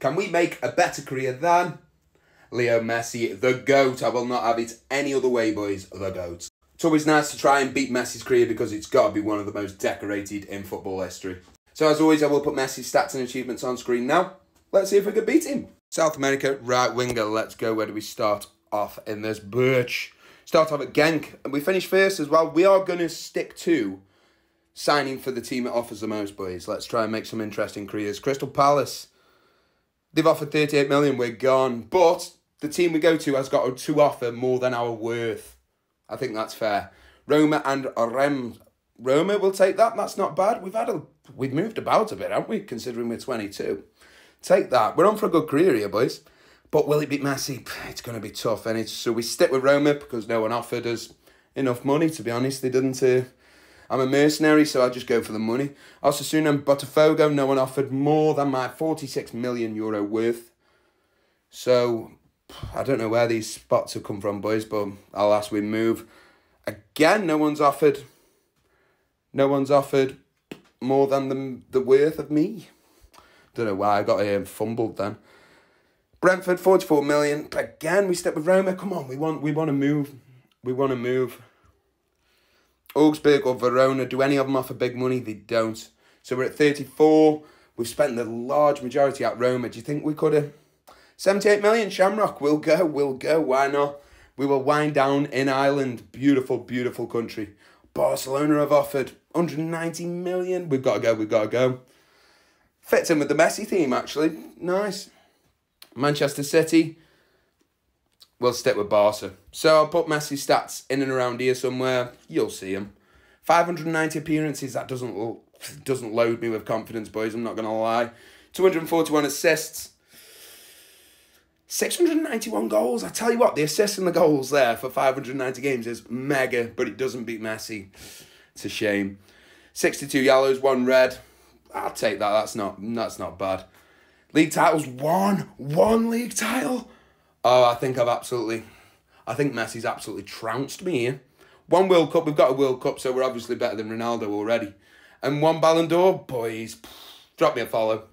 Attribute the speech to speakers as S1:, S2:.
S1: Can we make a better career than Leo Messi, the GOAT? I will not have it any other way, boys. The GOAT. It's always nice to try and beat Messi's career because it's got to be one of the most decorated in football history. So as always, I will put Messi's stats and achievements on screen now. Let's see if we can beat him. South America, right winger. Let's go. Where do we start off in this birch? Start off at Genk. And we finish first as well. We are going to stick to signing for the team that offers the most, boys. Let's try and make some interesting careers. Crystal Palace. They've offered 38 million. We're gone. But the team we go to has got to offer more than our worth. I think that's fair. Roma and Rennes. Roma will take that. That's not bad. We've had a we've moved about a bit, haven't we? Considering we're 22. Take that. We're on for a good career here, boys. But will it be Messi? It's going to be tough, and it's so we stick with Roma because no one offered us enough money. To be honest, they didn't. Uh, I'm a mercenary, so I just go for the money. Osasuna and Botafogo, no one offered more than my 46 million euro worth. So I don't know where these spots have come from, boys, but I'll ask we move. Again, no one's offered. No one's offered more than the the worth of me. Don't know why I got here and fumbled then. Brentford, 44 million. Again, we step with Roma. Come on, we want we want to move. We want to move. Augsburg or Verona, do any of them offer big money? They don't. So we're at 34. We've spent the large majority at Roma. Do you think we could have? 78 million, Shamrock. We'll go, we'll go. Why not? We will wind down in Ireland. Beautiful, beautiful country. Barcelona have offered 190 million. We've got to go, we've got to go. Fits in with the Messi theme, actually. Nice. Manchester City. We'll stick with Barca. So I'll put Messi's stats in and around here somewhere. You'll see him. 590 appearances. That doesn't doesn't load me with confidence, boys. I'm not going to lie. 241 assists. 691 goals. I tell you what, the assists and the goals there for 590 games is mega, but it doesn't beat Messi. It's a shame. 62 yellows, one red. I'll take that. That's not that's not bad. League titles, one. One league title. Oh, I think I've absolutely, I think Messi's absolutely trounced me here. One World Cup, we've got a World Cup, so we're obviously better than Ronaldo already. And one Ballon d'Or, boys, drop me a follow.